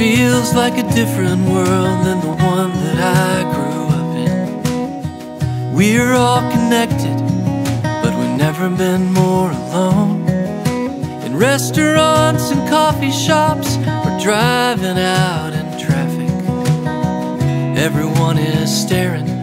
feels like a different world than the one that I grew up in. We're all connected, but we've never been more alone. In restaurants and coffee shops, or driving out in traffic, everyone is staring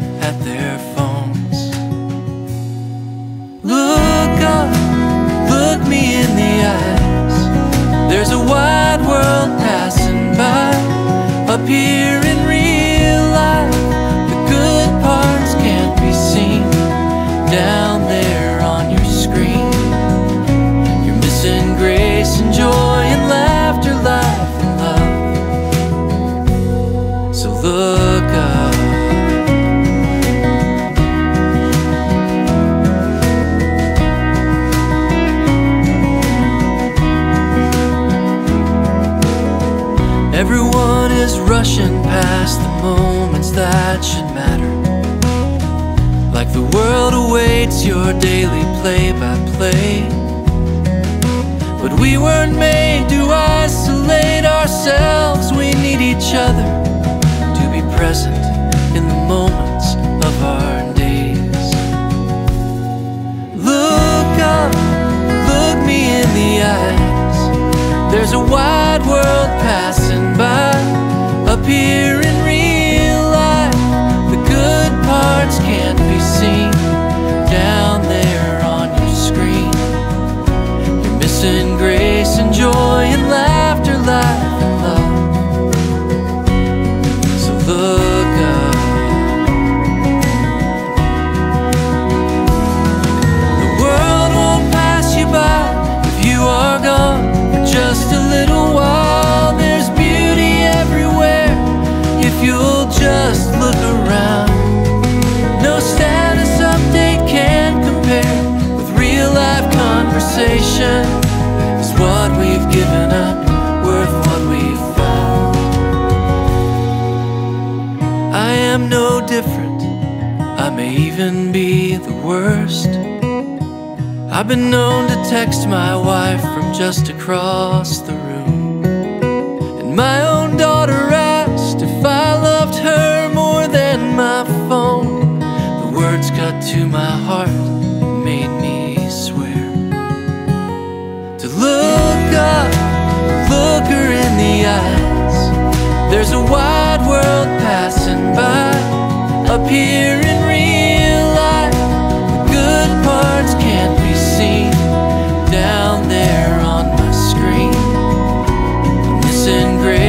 down there on your screen. You're missing grace and joy and laughter, life and love. So look up. Everyone is rushing past the moments that should matter. Awaits your daily play by play. But we weren't made to isolate ourselves, we need each other to be present in the moments of our days. Look up, look me in the eyes. There's a wide world look around. No status update can compare with real life conversation. Is what we've given up worth what we've found? I am no different. I may even be the worst. I've been known to text my wife from just across the room. And my to my heart and made me swear to look up, look her in the eyes. There's a wide world passing by up here in real life. The good parts can't be seen down there on my screen. I'm missing grace.